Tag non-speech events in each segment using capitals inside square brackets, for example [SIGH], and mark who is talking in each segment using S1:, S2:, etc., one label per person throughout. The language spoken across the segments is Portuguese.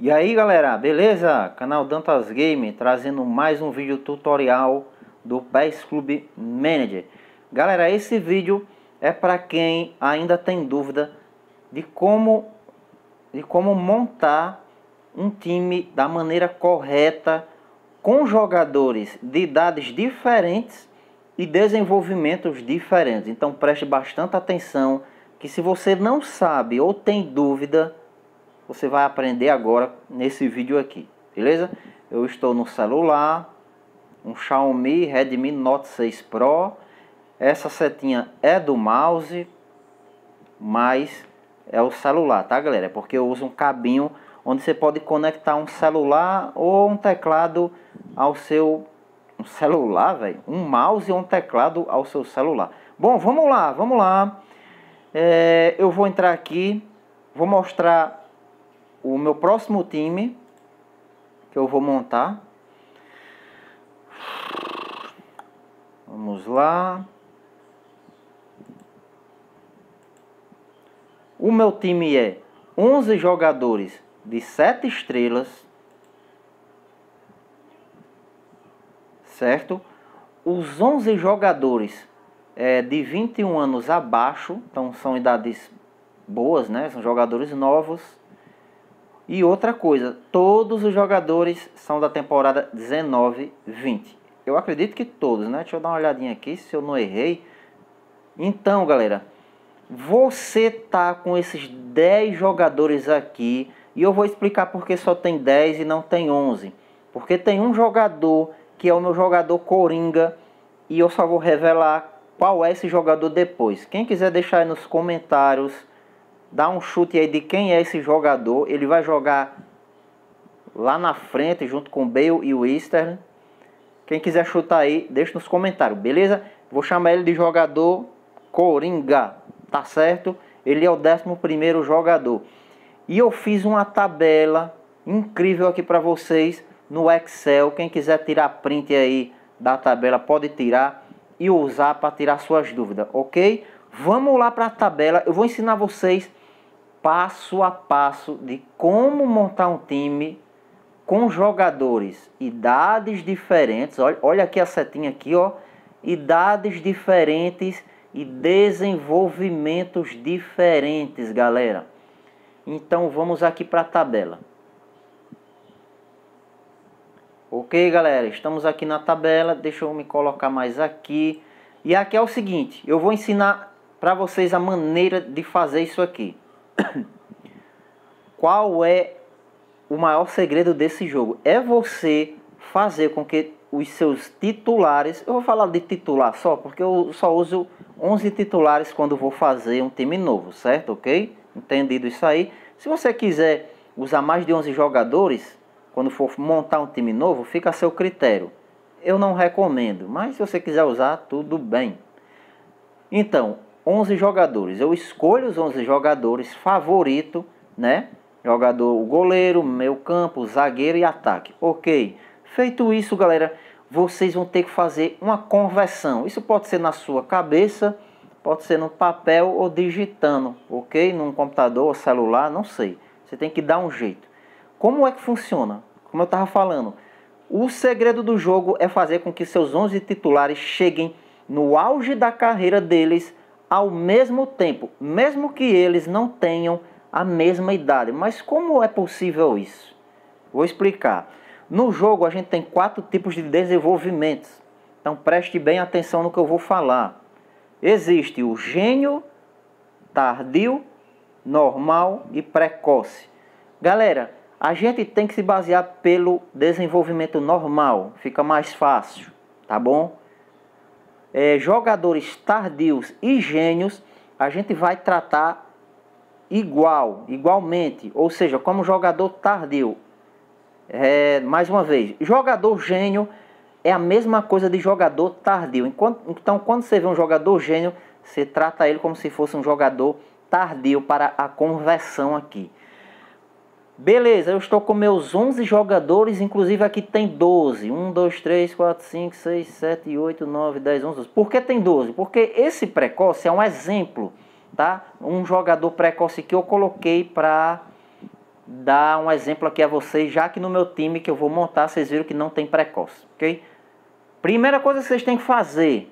S1: E aí galera, beleza? Canal Dantas Game trazendo mais um vídeo tutorial do PES Club Manager. Galera, esse vídeo é para quem ainda tem dúvida de como, de como montar um time da maneira correta com jogadores de idades diferentes e desenvolvimentos diferentes. Então preste bastante atenção que se você não sabe ou tem dúvida você vai aprender agora nesse vídeo aqui, beleza? Eu estou no celular, um Xiaomi Redmi Note 6 Pro. Essa setinha é do mouse, mas é o celular, tá galera? É porque eu uso um cabinho onde você pode conectar um celular ou um teclado ao seu um celular, velho, um mouse ou um teclado ao seu celular. Bom, vamos lá, vamos lá. É, eu vou entrar aqui, vou mostrar o meu próximo time que eu vou montar. Vamos lá. O meu time é 11 jogadores de 7 estrelas. Certo? Os 11 jogadores é, de 21 anos abaixo, então são idades boas, né? São jogadores novos. E outra coisa, todos os jogadores são da temporada 19-20. Eu acredito que todos, né? Deixa eu dar uma olhadinha aqui se eu não errei. Então, galera, você tá com esses 10 jogadores aqui e eu vou explicar porque só tem 10 e não tem 11. Porque tem um jogador que é o meu jogador Coringa e eu só vou revelar qual é esse jogador depois. Quem quiser deixar aí nos comentários dá um chute aí de quem é esse jogador. Ele vai jogar lá na frente junto com Bale e o Easter. Quem quiser chutar aí, deixa nos comentários, beleza? Vou chamar ele de jogador Coringa, tá certo? Ele é o 11 jogador. E eu fiz uma tabela incrível aqui para vocês no Excel. Quem quiser tirar print aí da tabela pode tirar e usar para tirar suas dúvidas, ok? Vamos lá para a tabela. Eu vou ensinar vocês passo a passo de como montar um time com jogadores, idades diferentes. Olha, olha aqui a setinha aqui, ó. Idades diferentes e desenvolvimentos diferentes, galera. Então vamos aqui para a tabela. Ok, galera, estamos aqui na tabela. Deixa eu me colocar mais aqui. E aqui é o seguinte, eu vou ensinar para vocês a maneira de fazer isso aqui. [COUGHS] Qual é o maior segredo desse jogo? É você fazer com que os seus titulares, eu vou falar de titular só, porque eu só uso 11 titulares quando vou fazer um time novo, certo? Ok? Entendido isso aí. Se você quiser usar mais de 11 jogadores, quando for montar um time novo, fica a seu critério. Eu não recomendo, mas se você quiser usar, tudo bem. Então, 11 jogadores. Eu escolho os 11 jogadores favorito, né? Jogador, o goleiro, meio campo, zagueiro e ataque. Ok. Feito isso, galera, vocês vão ter que fazer uma conversão. Isso pode ser na sua cabeça, pode ser no papel ou digitando, ok? Num computador ou celular, não sei. Você tem que dar um jeito. Como é que funciona? Como eu estava falando, o segredo do jogo é fazer com que seus 11 titulares cheguem no auge da carreira deles ao mesmo tempo, mesmo que eles não tenham a mesma idade. Mas como é possível isso? Vou explicar. No jogo a gente tem quatro tipos de desenvolvimentos. Então preste bem atenção no que eu vou falar. Existe o gênio, tardio, normal e precoce. Galera, a gente tem que se basear pelo desenvolvimento normal, fica mais fácil, tá bom? É, jogadores tardios e gênios, a gente vai tratar igual, igualmente, ou seja, como jogador tardio. É, mais uma vez, jogador gênio é a mesma coisa de jogador tardio. Enquanto, então, quando você vê um jogador gênio, você trata ele como se fosse um jogador tardio para a conversão aqui. Beleza, eu estou com meus 11 jogadores, inclusive aqui tem 12. 1, 2, 3, 4, 5, 6, 7, 8, 9, 10, 11, 12. Por que tem 12? Porque esse precoce é um exemplo, tá? Um jogador precoce que eu coloquei para dar um exemplo aqui a vocês, já que no meu time que eu vou montar, vocês viram que não tem precoce, ok? Primeira coisa que vocês têm que fazer,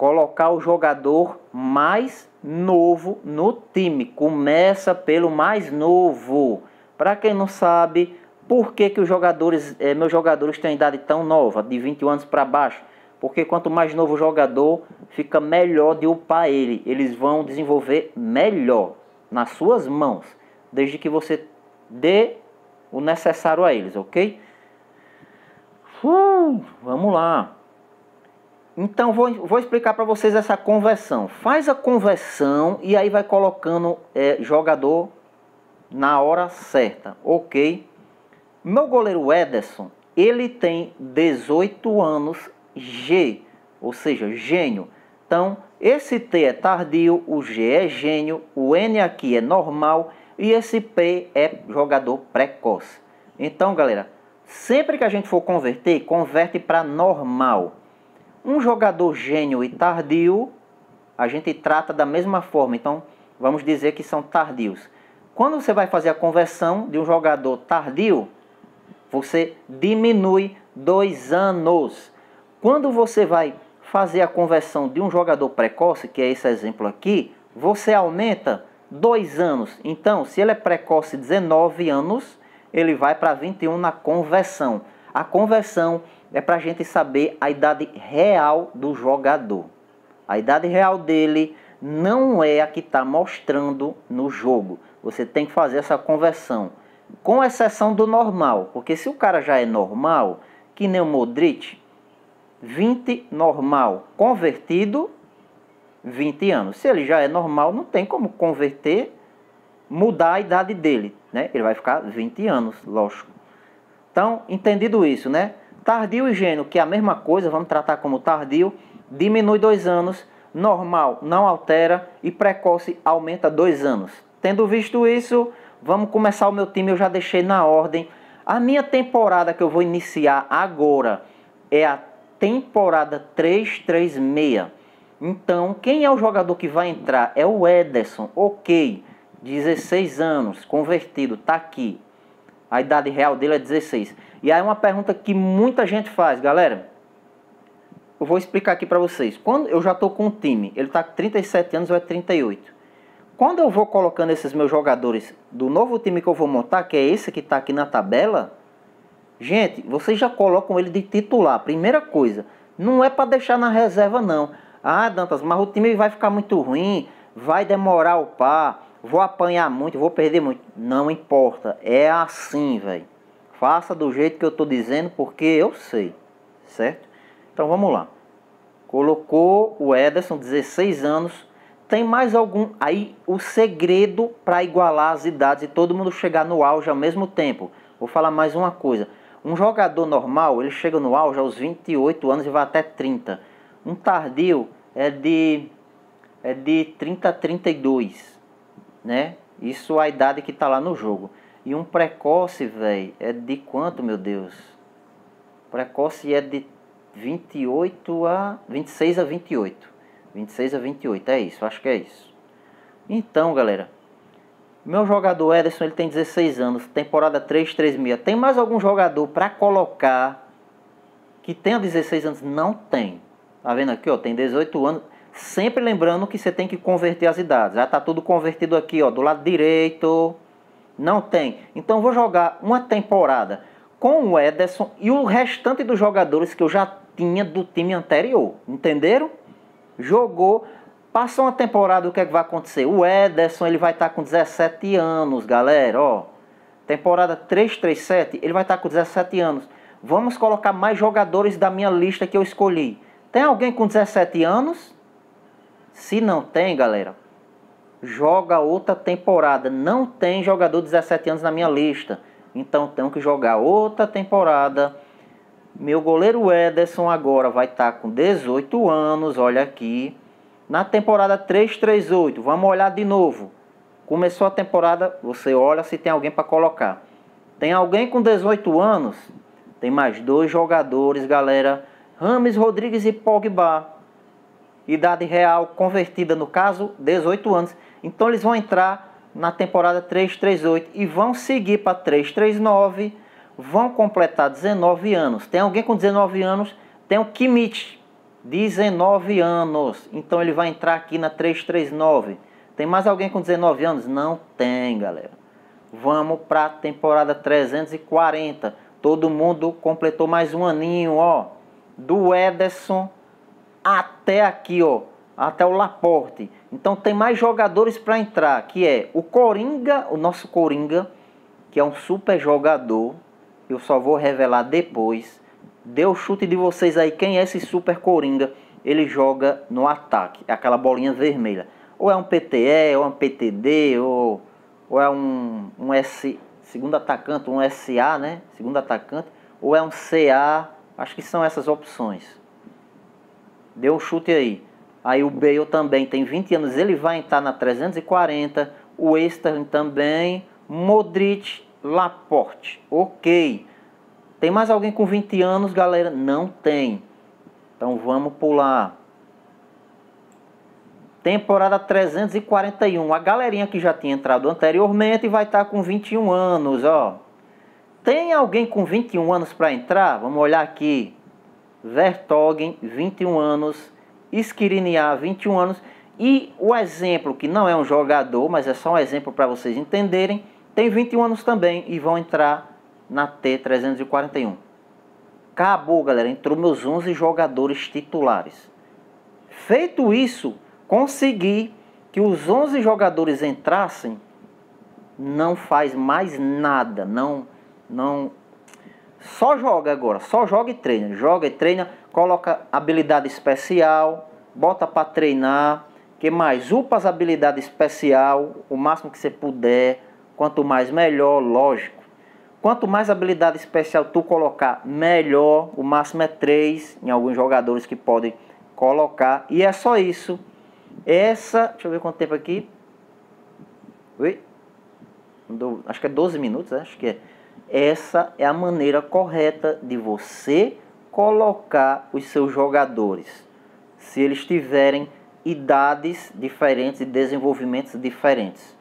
S1: colocar o jogador mais novo no time. Começa pelo mais novo. Para quem não sabe, por que, que os jogadores, eh, meus jogadores têm idade tão nova, de 21 anos para baixo? Porque quanto mais novo o jogador, fica melhor de upar ele. Eles vão desenvolver melhor nas suas mãos, desde que você dê o necessário a eles, ok? Uh, vamos lá. Então vou, vou explicar para vocês essa conversão. Faz a conversão e aí vai colocando é, jogador na hora certa, ok? Meu goleiro Ederson, ele tem 18 anos G, ou seja, gênio. Então, esse T é tardio, o G é gênio, o N aqui é normal e esse P é jogador precoce. Então, galera, sempre que a gente for converter, converte para normal. Um jogador gênio e tardio, a gente trata da mesma forma. Então, vamos dizer que são tardios. Quando você vai fazer a conversão de um jogador tardio, você diminui dois anos. Quando você vai fazer a conversão de um jogador precoce, que é esse exemplo aqui, você aumenta dois anos. Então, se ele é precoce 19 anos, ele vai para 21 na conversão. A conversão é para a gente saber a idade real do jogador. A idade real dele não é a que está mostrando no jogo. Você tem que fazer essa conversão. Com exceção do normal. Porque se o cara já é normal, que nem o Modric, 20 normal convertido 20 anos. Se ele já é normal, não tem como converter, mudar a idade dele, né? Ele vai ficar 20 anos, lógico. Então, entendido isso, né? Tardio e gênio, que é a mesma coisa, vamos tratar como tardio, diminui dois anos, normal não altera e precoce aumenta dois anos. Tendo visto isso, vamos começar o meu time, eu já deixei na ordem. A minha temporada que eu vou iniciar agora é a temporada 336. Então, quem é o jogador que vai entrar? É o Ederson, ok. 16 anos, convertido, tá aqui. A idade real dele é 16. E aí uma pergunta que muita gente faz, galera. Eu vou explicar aqui para vocês. Quando eu já tô com um time, ele tá com 37 anos ou é 38. Quando eu vou colocando esses meus jogadores do novo time que eu vou montar, que é esse que está aqui na tabela, Gente, vocês já colocam ele de titular. Primeira coisa, não é para deixar na reserva não. Ah, Dantas, mas o time vai ficar muito ruim, vai demorar o par, vou apanhar muito, vou perder muito. Não importa, é assim, velho. Faça do jeito que eu tô dizendo, porque eu sei, certo? Então vamos lá. Colocou o Ederson, 16 anos. Tem mais algum aí o segredo para igualar as idades e todo mundo chegar no auge ao mesmo tempo? Vou falar mais uma coisa. Um jogador normal, ele chega no auge aos 28 anos e vai até 30. Um tardio é de é de 30 a 32, né? Isso é a idade que tá lá no jogo. E um precoce, velho, é de quanto, meu Deus? Precoce é de 28 a 26 a 28. 26 a 28, é isso, acho que é isso. Então, galera, meu jogador Ederson ele tem 16 anos, temporada 3, 3 mil. Tem mais algum jogador para colocar que tenha 16 anos? Não tem. Tá vendo aqui, ó? Tem 18 anos. Sempre lembrando que você tem que converter as idades. Já tá tudo convertido aqui, ó, do lado direito. Não tem. Então vou jogar uma temporada com o Ederson e o restante dos jogadores que eu já tinha do time anterior. Entenderam? Jogou Passou uma temporada, o que, é que vai acontecer? O Ederson ele vai estar com 17 anos, galera. Ó, temporada 337, ele vai estar com 17 anos. Vamos colocar mais jogadores da minha lista que eu escolhi. Tem alguém com 17 anos? Se não tem, galera, joga outra temporada. Não tem jogador de 17 anos na minha lista. Então tenho que jogar outra temporada. Meu goleiro Ederson agora vai estar com 18 anos, olha aqui. Na temporada 338, vamos olhar de novo. Começou a temporada, você olha se tem alguém para colocar. Tem alguém com 18 anos? Tem mais dois jogadores, galera. Rames Rodrigues e Pogba. Idade real convertida, no caso, 18 anos. Então eles vão entrar na temporada 338 e vão seguir para 339, vão completar 19 anos. Tem alguém com 19 anos? Tem o Kimmich, 19 anos. Então ele vai entrar aqui na 339. Tem mais alguém com 19 anos? Não tem, galera. Vamos para a temporada 340. Todo mundo completou mais um aninho, ó. Do Ederson até aqui, ó. Até o Laporte. Então tem mais jogadores para entrar, que é o Coringa, o nosso Coringa, que é um super jogador. Eu só vou revelar depois. O chute de vocês aí, quem é esse super Coringa? Ele joga no ataque, é aquela bolinha vermelha. Ou é um PTE, ou é um PTD, ou, ou é um, um S, segundo atacante, um SA, né? Segundo atacante, ou é um CA, acho que são essas opções. Dê um chute aí. Aí o Bale também tem 20 anos, ele vai entrar na 340. O Sterling também. Modric, Laporte. Ok. Tem mais alguém com 20 anos, galera? Não tem. Então vamos pular. Temporada 341. A galerinha que já tinha entrado anteriormente vai estar com 21 anos, ó. Tem alguém com 21 anos para entrar? Vamos olhar aqui. Vertogen, 21 anos. Skriniar, 21 anos. E o exemplo, que não é um jogador, mas é só um exemplo para vocês entenderem, tem 21 anos também e vão entrar na T341. Acabou, galera. Entrou meus 11 jogadores titulares. Feito isso, consegui que os 11 jogadores entrassem, não faz mais nada, não não só joga agora, só joga e treina, joga e treina coloca habilidade especial, bota para treinar, que mais? Upa as habilidades especial, o máximo que você puder, quanto mais melhor, lógico. Quanto mais habilidade especial tu colocar, melhor. O máximo é 3 em alguns jogadores que podem colocar. E é só isso. Essa, deixa eu ver quanto tempo aqui. Oi? Acho que é 12 minutos, né? acho que é. Essa é a maneira correta de você colocar os seus jogadores, se eles tiverem idades diferentes e desenvolvimentos diferentes.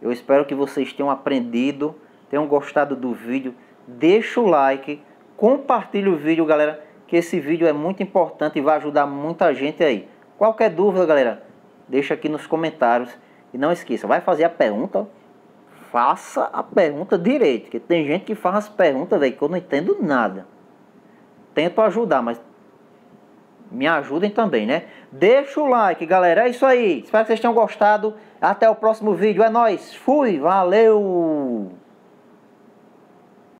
S1: Eu espero que vocês tenham aprendido, tenham gostado do vídeo. Deixa o like, compartilhe o vídeo, galera, que esse vídeo é muito importante e vai ajudar muita gente aí. Qualquer dúvida, galera, deixa aqui nos comentários. E não esqueça, vai fazer a pergunta, faça a pergunta direito, porque tem gente que faz as perguntas, velho, que eu não entendo nada tento ajudar, mas me ajudem também, né? Deixa o like, galera. É isso aí. Espero que vocês tenham gostado. Até o próximo vídeo. É nóis. Fui. Valeu.